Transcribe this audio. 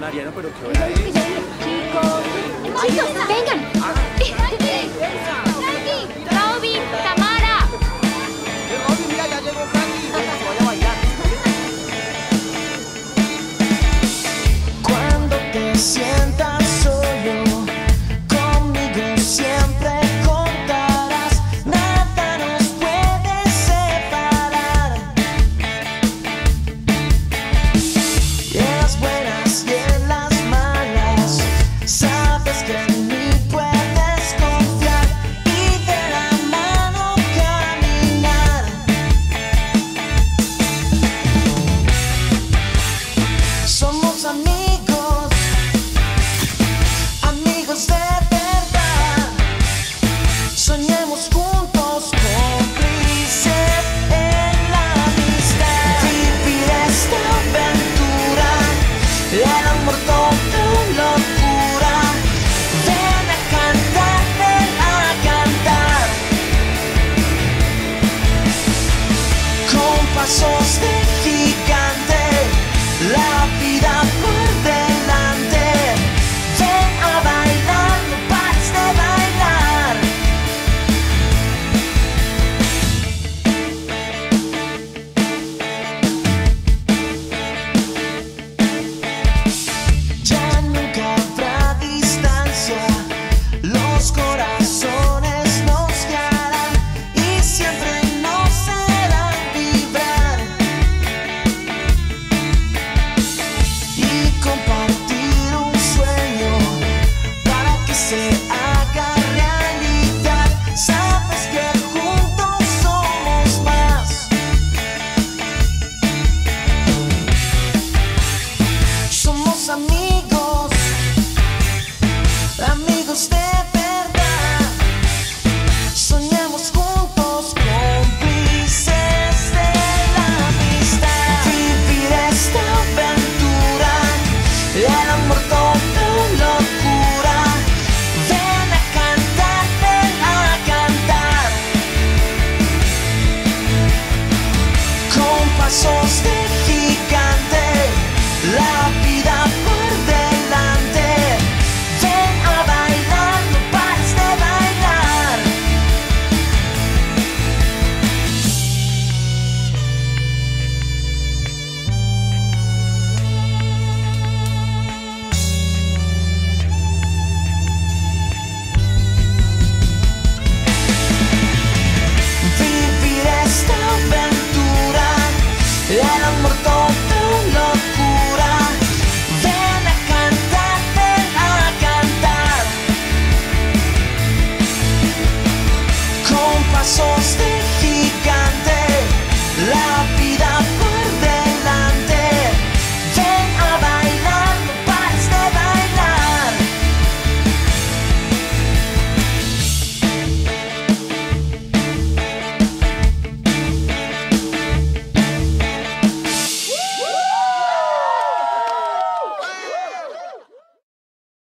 Mariano, pero ¿qué hora es? Chicos, vengan. Yang bertolak soul con pasos de gigante.